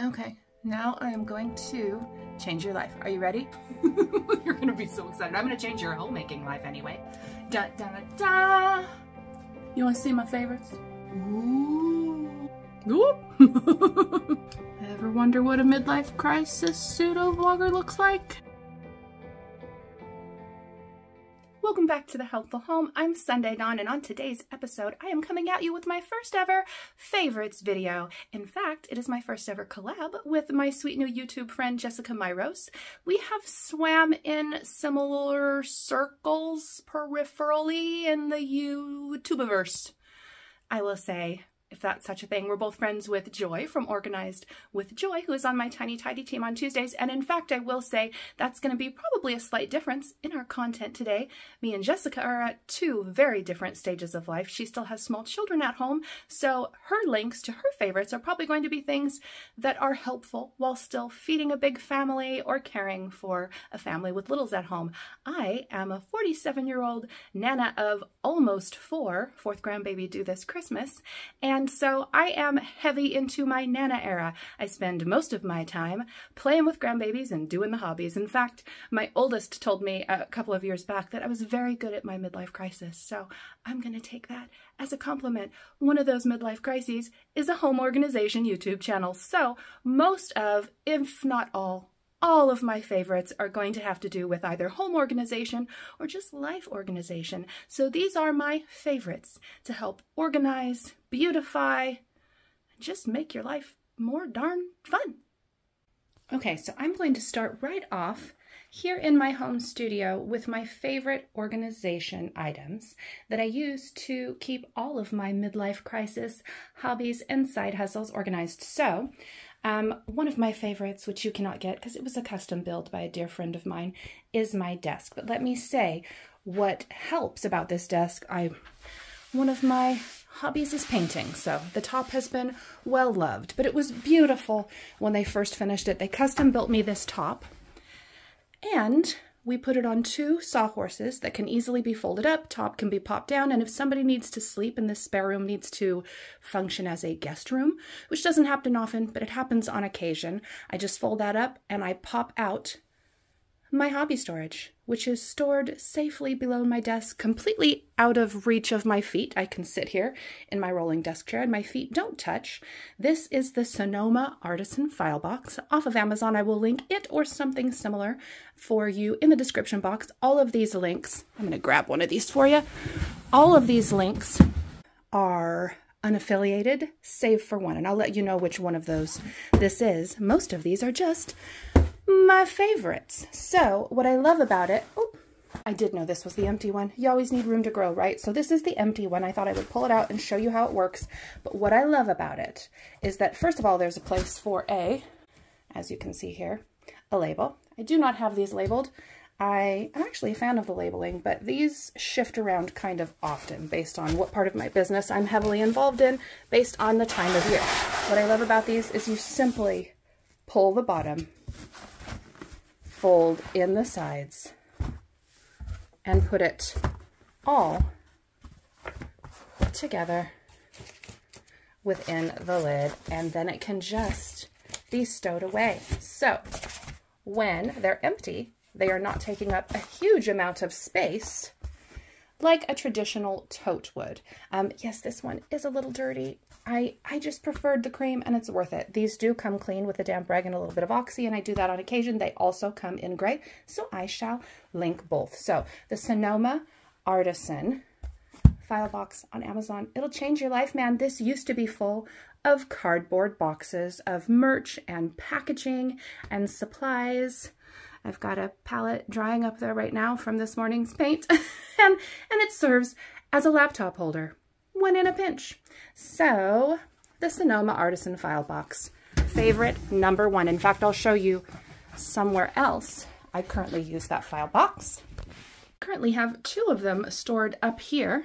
Okay, now I am going to change your life. Are you ready? You're gonna be so excited. I'm gonna change your homemaking life anyway. Da da da. You wanna see my favorites? Ooh. Ooh. Ever wonder what a midlife crisis pseudo vlogger looks like? Welcome back to the Helpful Home. I'm Sunday Dawn, and on today's episode, I am coming at you with my first ever favorites video. In fact, it is my first ever collab with my sweet new YouTube friend, Jessica Myrose. We have swam in similar circles peripherally in the YouTubeverse. I will say, if that's such a thing. We're both friends with Joy from Organized with Joy, who is on my Tiny Tidy team on Tuesdays. And in fact, I will say that's going to be probably a slight difference in our content today. Me and Jessica are at two very different stages of life. She still has small children at home, so her links to her favorites are probably going to be things that are helpful while still feeding a big family or caring for a family with littles at home. I am a 47-year-old nana of almost four, fourth grandbaby due this Christmas, and and so I am heavy into my Nana era. I spend most of my time playing with grandbabies and doing the hobbies. In fact, my oldest told me a couple of years back that I was very good at my midlife crisis. So I'm going to take that as a compliment. One of those midlife crises is a home organization YouTube channel. So most of, if not all, all of my favorites are going to have to do with either home organization or just life organization. So these are my favorites to help organize, beautify, and just make your life more darn fun. Okay, so I'm going to start right off here in my home studio with my favorite organization items that I use to keep all of my midlife crisis hobbies and side hustles organized. So um, one of my favorites, which you cannot get because it was a custom build by a dear friend of mine, is my desk. But let me say, what helps about this desk, I one of my hobbies is painting, so the top has been well loved, but it was beautiful when they first finished it. They custom built me this top, and we put it on two sawhorses that can easily be folded up, top can be popped down, and if somebody needs to sleep and this spare room needs to function as a guest room, which doesn't happen often, but it happens on occasion, I just fold that up and I pop out my hobby storage, which is stored safely below my desk, completely out of reach of my feet. I can sit here in my rolling desk chair and my feet don't touch. This is the Sonoma Artisan File Box off of Amazon. I will link it or something similar for you in the description box. All of these links, I'm going to grab one of these for you. All of these links are unaffiliated, save for one, and I'll let you know which one of those this is. Most of these are just my favorites. So what I love about it, oh, I did know this was the empty one. You always need room to grow, right? So this is the empty one. I thought I would pull it out and show you how it works. But what I love about it is that, first of all, there's a place for a, as you can see here, a label. I do not have these labeled. I am actually a fan of the labeling, but these shift around kind of often based on what part of my business I'm heavily involved in, based on the time of year. What I love about these is you simply pull the bottom fold in the sides and put it all together within the lid and then it can just be stowed away. So when they're empty, they are not taking up a huge amount of space like a traditional tote would. Um, yes, this one is a little dirty. I, I just preferred the cream and it's worth it. These do come clean with a damp rag and a little bit of oxy and I do that on occasion. They also come in gray, so I shall link both. So the Sonoma Artisan file box on Amazon. It'll change your life, man. This used to be full of cardboard boxes of merch and packaging and supplies. I've got a palette drying up there right now from this morning's paint and, and it serves as a laptop holder when in a pinch. So the Sonoma Artisan File Box, favorite number one. In fact, I'll show you somewhere else I currently use that file box. Currently have two of them stored up here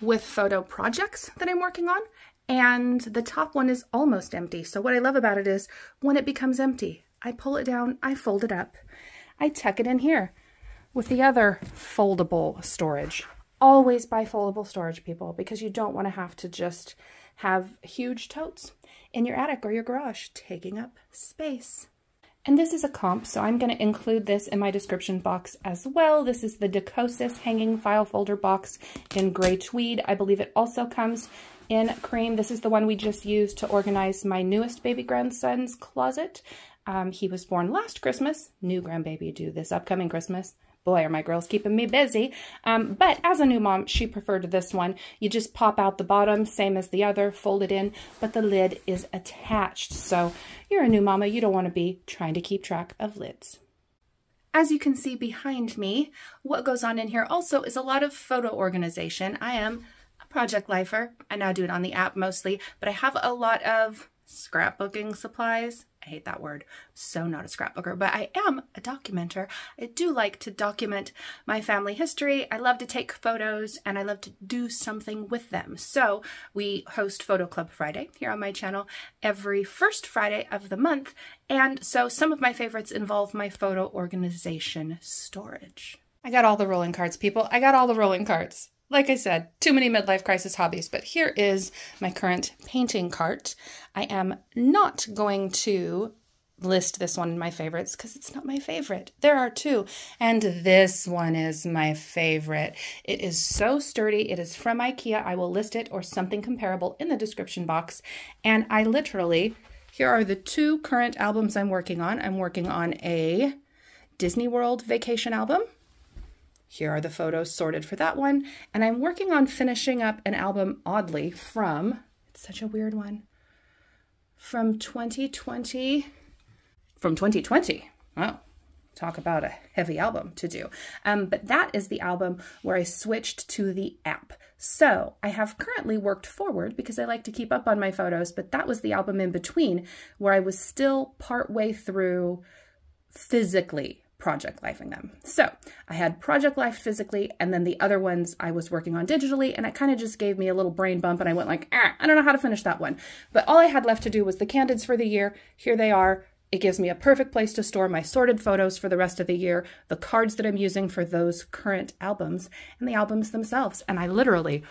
with photo projects that I'm working on and the top one is almost empty. So what I love about it is when it becomes empty, I pull it down, I fold it up, I tuck it in here with the other foldable storage always buy foldable storage, people, because you don't want to have to just have huge totes. in your attic or your garage, taking up space. And this is a comp, so I'm going to include this in my description box as well. This is the Decosis hanging file folder box in gray tweed. I believe it also comes in cream. This is the one we just used to organize my newest baby grandson's closet. Um, he was born last Christmas, new grandbaby due this upcoming Christmas. Boy, are my girls keeping me busy. Um, but as a new mom, she preferred this one. You just pop out the bottom, same as the other, fold it in, but the lid is attached. So you're a new mama, you don't want to be trying to keep track of lids. As you can see behind me, what goes on in here also is a lot of photo organization. I am a project lifer. I now do it on the app mostly, but I have a lot of scrapbooking supplies, I hate that word. So not a scrapbooker, but I am a documenter. I do like to document my family history. I love to take photos and I love to do something with them. So we host Photo Club Friday here on my channel every first Friday of the month. And so some of my favorites involve my photo organization storage. I got all the rolling cards, people. I got all the rolling cards like I said, too many midlife crisis hobbies, but here is my current painting cart. I am not going to list this one in my favorites because it's not my favorite. There are two, and this one is my favorite. It is so sturdy. It is from Ikea. I will list it or something comparable in the description box. And I literally, here are the two current albums I'm working on. I'm working on a Disney World vacation album here are the photos sorted for that one. And I'm working on finishing up an album, oddly, from, it's such a weird one, from 2020, from 2020. Oh, talk about a heavy album to do. Um, but that is the album where I switched to the app. So I have currently worked forward because I like to keep up on my photos, but that was the album in between where I was still partway through physically project lifing them. So I had project life physically and then the other ones I was working on digitally and it kind of just gave me a little brain bump and I went like, ah, I don't know how to finish that one. But all I had left to do was the candids for the year. Here they are. It gives me a perfect place to store my sorted photos for the rest of the year, the cards that I'm using for those current albums, and the albums themselves. And I literally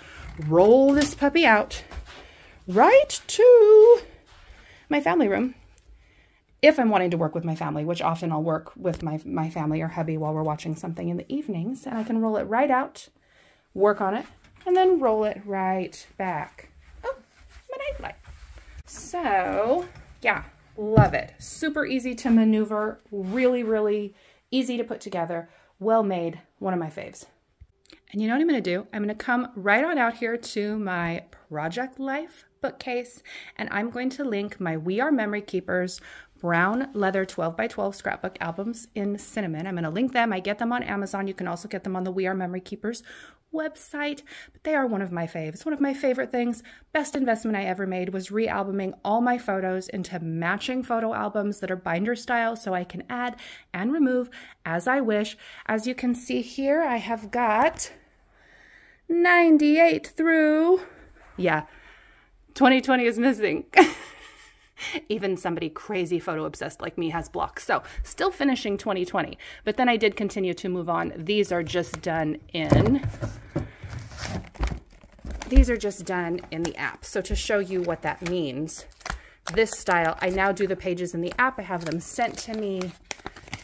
roll this puppy out right to my family room if I'm wanting to work with my family, which often I'll work with my, my family or hubby while we're watching something in the evenings, and I can roll it right out, work on it, and then roll it right back. Oh, my nightlight. So, yeah, love it. Super easy to maneuver, really, really easy to put together, well made, one of my faves. And you know what I'm to do? I'm to come right on out here to my Project Life bookcase, and I'm going to link my We Are Memory Keepers brown leather 12 by 12 scrapbook albums in cinnamon. I'm going to link them. I get them on Amazon. You can also get them on the We Are Memory Keepers website, but they are one of my faves. One of my favorite things, best investment I ever made was re-albuming all my photos into matching photo albums that are binder style so I can add and remove as I wish. As you can see here, I have got 98 through, yeah, 2020 is missing. Even somebody crazy photo obsessed like me has blocks. So still finishing 2020, but then I did continue to move on. These are just done in, these are just done in the app. So to show you what that means, this style, I now do the pages in the app. I have them sent to me.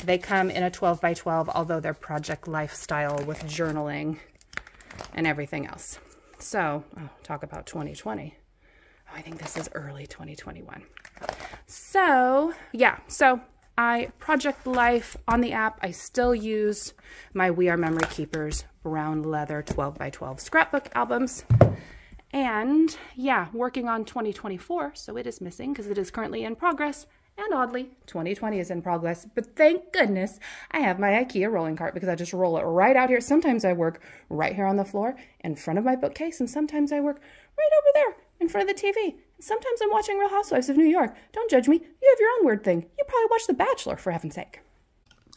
They come in a 12 by 12, although they're project lifestyle with journaling and everything else. So, oh, talk about 2020. Oh, I think this is early 2021. So yeah, so I Project Life on the app. I still use my We Are Memory Keepers brown leather 12 by 12 scrapbook albums. And yeah, working on 2024, so it is missing because it is currently in progress. And oddly, 2020 is in progress, but thank goodness I have my IKEA rolling cart because I just roll it right out here. Sometimes I work right here on the floor in front of my bookcase, and sometimes I work right over there in front of the TV. Sometimes I'm watching Real Housewives of New York. Don't judge me. You have your own weird thing. You probably watch The Bachelor, for heaven's sake.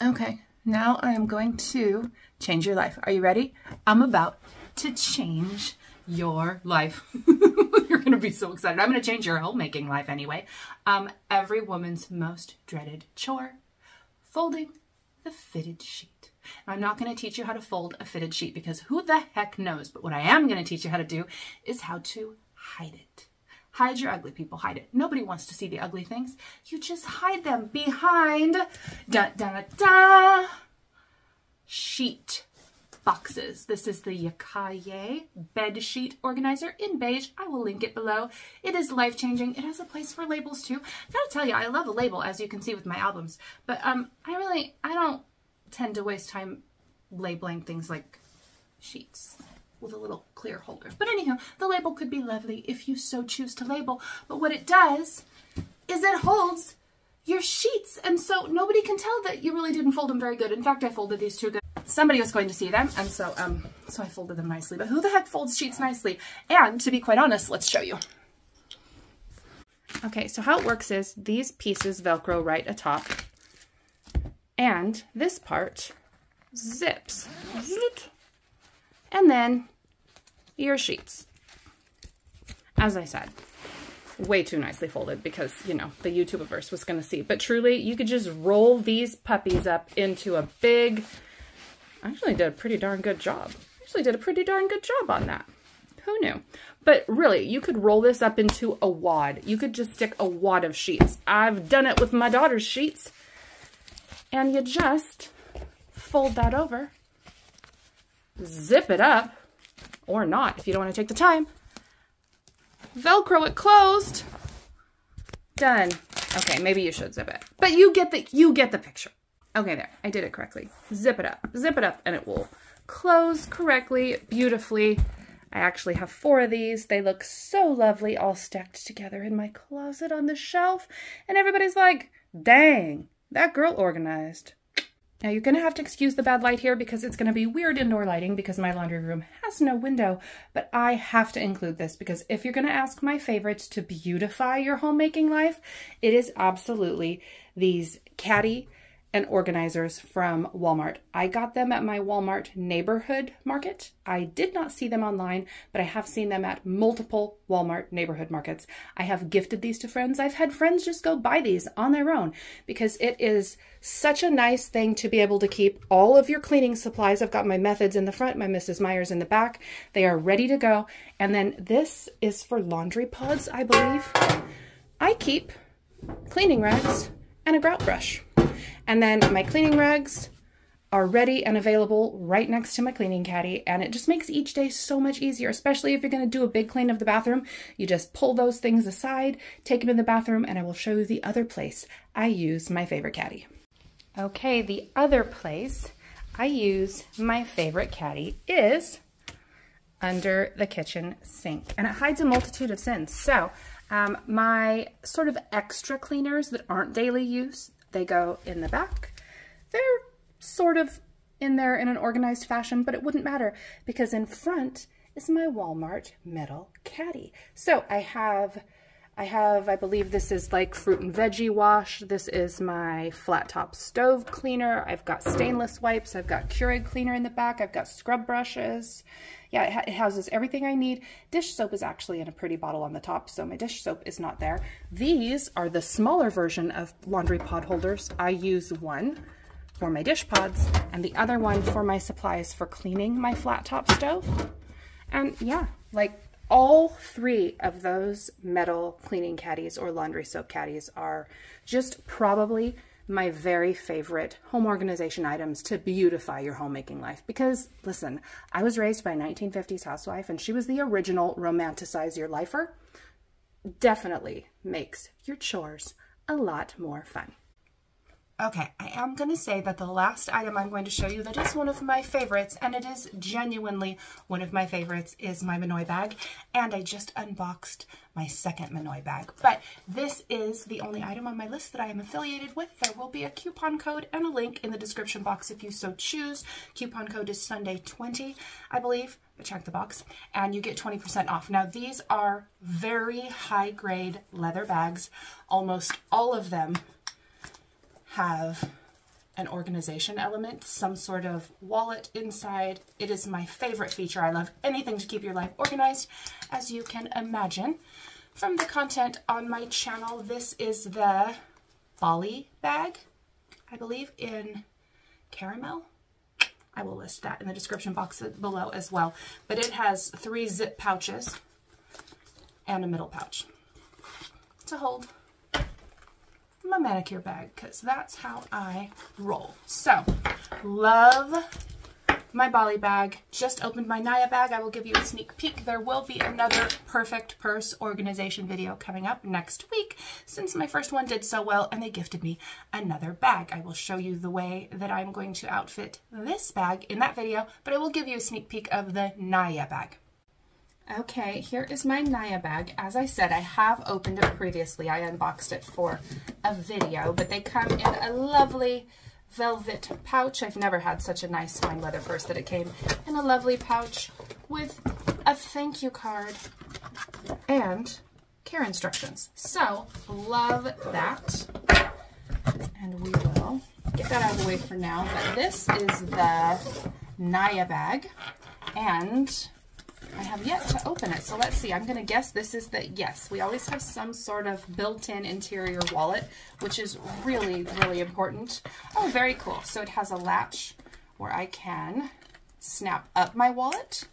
Okay, now I am going to change your life. Are you ready? I'm about to change your life. You're going to be so excited. I'm going to change your whole making life anyway. Um, every woman's most dreaded chore, folding the fitted sheet. I'm not going to teach you how to fold a fitted sheet because who the heck knows? But what I am going to teach you how to do is how to hide it. Hide your ugly people. Hide it. Nobody wants to see the ugly things. You just hide them behind da da da sheet boxes. This is the Yakaye bed sheet organizer in beige. I will link it below. It is life-changing. It has a place for labels too. I Gotta tell you, I love a label as you can see with my albums, but um, I really, I don't tend to waste time labeling things like sheets with a little clear holder. But anyhow, the label could be lovely if you so choose to label. But what it does is it holds your sheets. And so nobody can tell that you really didn't fold them very good. In fact, I folded these two good. Somebody was going to see them. And so, um, so I folded them nicely. But who the heck folds sheets nicely? And to be quite honest, let's show you. Okay, so how it works is these pieces Velcro right atop. And this part zips. And then your sheets. As I said, way too nicely folded because, you know, the YouTubeverse was going to see. But truly, you could just roll these puppies up into a big... I actually did a pretty darn good job. actually did a pretty darn good job on that. Who knew? But really, you could roll this up into a wad. You could just stick a wad of sheets. I've done it with my daughter's sheets. And you just fold that over, zip it up, or not if you don't want to take the time. Velcro it closed. Done. Okay, maybe you should zip it. But you get the you get the picture. Okay, there. I did it correctly. Zip it up. Zip it up and it will close correctly, beautifully. I actually have four of these. They look so lovely all stacked together in my closet on the shelf. And everybody's like, dang, that girl organized. Now you're to have to excuse the bad light here because it's to be weird indoor lighting because my laundry room has no window, but I have to include this because if you're to ask my favorites to beautify your homemaking life, it is absolutely these caddy and organizers from Walmart. I got them at my Walmart neighborhood market. I did not see them online, but I have seen them at multiple Walmart neighborhood markets. I have gifted these to friends. I've had friends just go buy these on their own because it is such a nice thing to be able to keep all of your cleaning supplies. I've got my methods in the front, my Mrs. Meyer's in the back. They are ready to go. And then this is for laundry pods, I believe. I keep cleaning rags and a grout brush. And then my cleaning rags are ready and available right next to my cleaning caddy and it just makes each day so much easier especially if you're going to do a big clean of the bathroom. You just pull those things aside take them in the bathroom and I will show you the other place I use my favorite caddy. Okay the other place I use my favorite caddy is under the kitchen sink and it hides a multitude of sins. So um, my sort of extra cleaners that aren't daily use they go in the back. They're sort of in there in an organized fashion, but it wouldn't matter because in front is my Walmart metal caddy. So I have, I have, I believe this is like fruit and veggie wash. This is my flat top stove cleaner. I've got stainless wipes. I've got Keurig cleaner in the back. I've got scrub brushes yeah, it, ha it houses everything I need. Dish soap is actually in a pretty bottle on the top, so my dish soap is not there. These are the smaller version of laundry pod holders. I use one for my dish pods and the other one for my supplies for cleaning my flat top stove. And yeah, like all three of those metal cleaning caddies or laundry soap caddies are just probably my very favorite home organization items to beautify your homemaking life. Because, listen, I was raised by a 1950s housewife and she was the original romanticize your lifer. Definitely makes your chores a lot more fun. Okay, I am going to say that the last item I'm going to show you that is one of my favorites, and it is genuinely one of my favorites, is my Minooy bag. And I just unboxed my second Minooy bag. But this is the only item on my list that I am affiliated with. There will be a coupon code and a link in the description box if you so choose. Coupon code is Sunday20, I believe, but check the box, and you get 20% off. Now, these are very high-grade leather bags. Almost all of them have an organization element, some sort of wallet inside. It is my favorite feature. I love anything to keep your life organized, as you can imagine. From the content on my channel, this is the Bali bag, I believe, in caramel. I will list that in the description box below as well. But it has three zip pouches and a middle pouch. to hold my manicure bag because that's how I roll. So, love my Bali bag. Just opened my Naya bag. I will give you a sneak peek. There will be another perfect purse organization video coming up next week since my first one did so well and they gifted me another bag. I will show you the way that I'm going to outfit this bag in that video, but I will give you a sneak peek of the Naya bag. Okay, here is my Naya bag. As I said, I have opened it previously. I unboxed it for a video, but they come in a lovely velvet pouch. I've never had such a nice fine leather purse that it came in a lovely pouch with a thank you card and care instructions. So, love that. And we will get that out of the way for now. But this is the Naya bag. And I have yet to open it, so let's see. I'm going to guess this is the, yes, we always have some sort of built-in interior wallet, which is really, really important. Oh, very cool. So it has a latch where I can snap up my wallet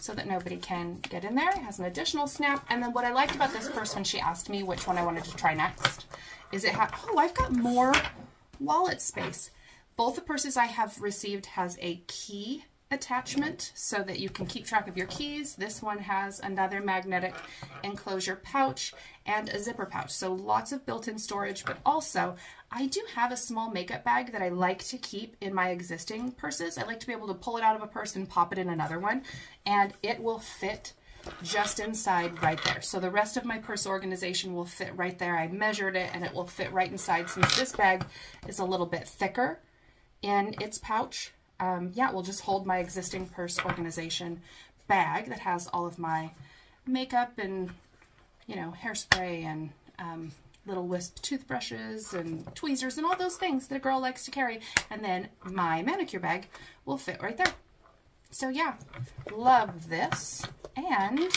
so that nobody can get in there. It has an additional snap. And then what I liked about this purse when she asked me which one I wanted to try next is it had, oh, I've got more wallet space. Both the purses I have received has a key attachment so that you can keep track of your keys. This one has another magnetic enclosure pouch and a zipper pouch. So lots of built-in storage, but also I do have a small makeup bag that I like to keep in my existing purses. I like to be able to pull it out of a purse and pop it in another one, and it will fit just inside right there. So the rest of my purse organization will fit right there. I measured it and it will fit right inside since this bag is a little bit thicker in its pouch um, yeah, will just hold my existing purse organization bag that has all of my makeup and, you know, hairspray and um, little wisp toothbrushes and tweezers and all those things that a girl likes to carry. And then my manicure bag will fit right there. So yeah, love this and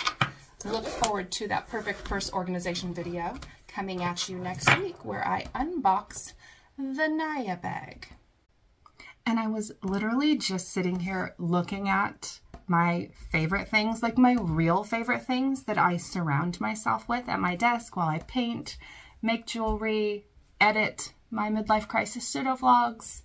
look forward to that perfect purse organization video coming at you next week where I unbox the Naya bag. And I was literally just sitting here looking at my favorite things, like my real favorite things that I surround myself with at my desk while I paint, make jewelry, edit my midlife crisis pseudo vlogs,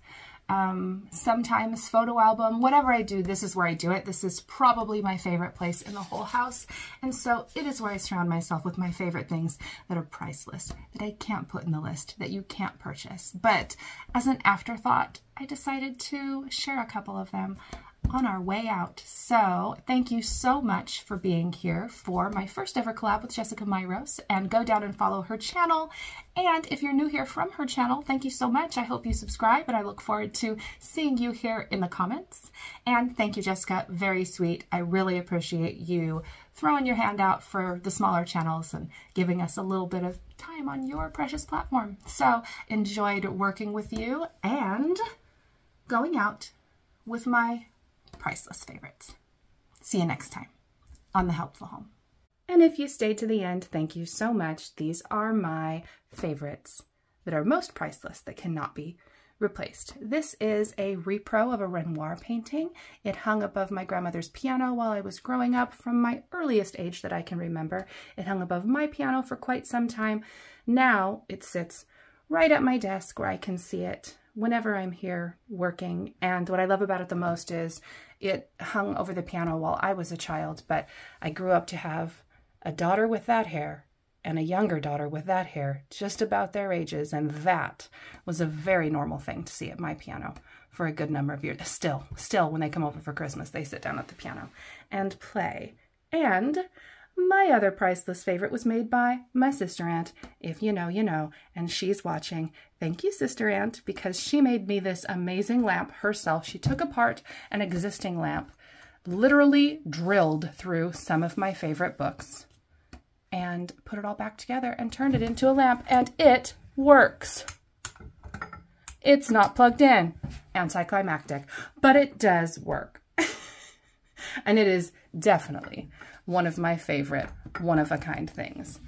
um, sometimes photo album, whatever I do, this is where I do it. This is probably my favorite place in the whole house. And so it is where I surround myself with my favorite things that are priceless, that I can't put in the list, that you can't purchase. But as an afterthought, I decided to share a couple of them on our way out. So thank you so much for being here for my first ever collab with Jessica Myrose and go down and follow her channel. And if you're new here from her channel, thank you so much. I hope you subscribe and I look forward to seeing you here in the comments. And thank you, Jessica. Very sweet. I really appreciate you throwing your hand out for the smaller channels and giving us a little bit of time on your precious platform. So enjoyed working with you and going out with my priceless favorites. See you next time on The Helpful Home. And if you stayed to the end, thank you so much. These are my favorites that are most priceless that cannot be replaced. This is a repro of a Renoir painting. It hung above my grandmother's piano while I was growing up from my earliest age that I can remember. It hung above my piano for quite some time. Now it sits right at my desk where I can see it whenever I'm here working. And what I love about it the most is it hung over the piano while I was a child, but I grew up to have a daughter with that hair and a younger daughter with that hair, just about their ages, and that was a very normal thing to see at my piano for a good number of years. Still, still, when they come over for Christmas, they sit down at the piano and play. And my other priceless favorite was made by my sister aunt. If you know, you know, and she's watching. Thank you, sister aunt, because she made me this amazing lamp herself. She took apart an existing lamp, literally drilled through some of my favorite books, and put it all back together and turned it into a lamp, and it works. It's not plugged in, anticlimactic, but it does work. and it is definitely one of my favorite one-of-a-kind things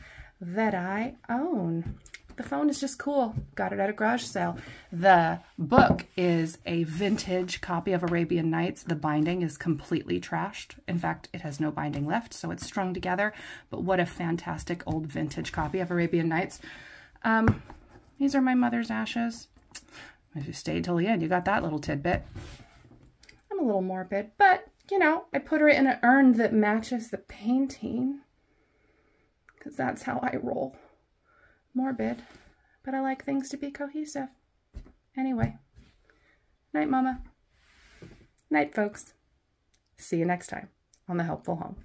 that I own. the phone is just cool. Got it at a garage sale. The book is a vintage copy of Arabian Nights. The binding is completely trashed. In fact, it has no binding left, so it's strung together. But what a fantastic old vintage copy of Arabian Nights. Um, these are my mother's ashes. If you stayed till the end, you got that little tidbit. I'm a little morbid, but, you know, I put her in an urn that matches the painting because that's how I roll morbid, but I like things to be cohesive. Anyway, night, Mama. Night, folks. See you next time on The Helpful Home.